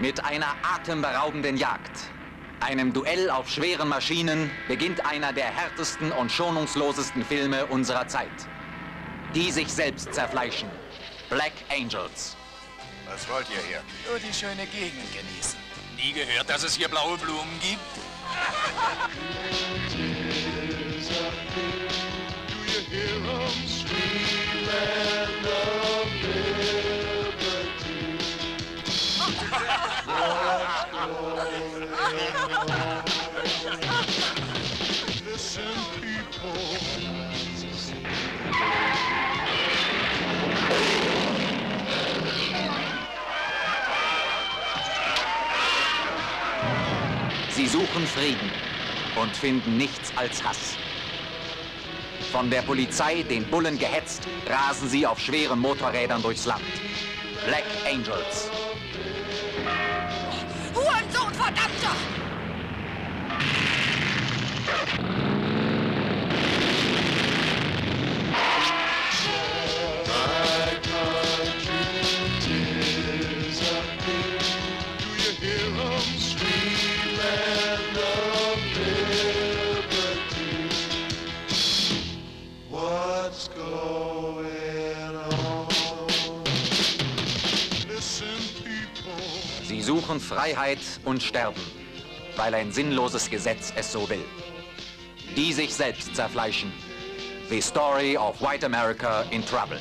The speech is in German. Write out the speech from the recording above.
Mit einer atemberaubenden Jagd, einem Duell auf schweren Maschinen, beginnt einer der härtesten und schonungslosesten Filme unserer Zeit. Die sich selbst zerfleischen. Black Angels. Was wollt ihr hier? Nur die schöne Gegend genießen. Nie gehört, dass es hier blaue Blumen gibt? Sie suchen Frieden und finden nichts als Hass. Von der Polizei, den Bullen gehetzt, rasen sie auf schweren Motorrädern durchs Land. Black Angels. Hurensohn, verdammter! Sie suchen Freiheit und sterben, weil ein sinnloses Gesetz es so will. Die sich selbst zerfleischen. The Story of White America in Trouble.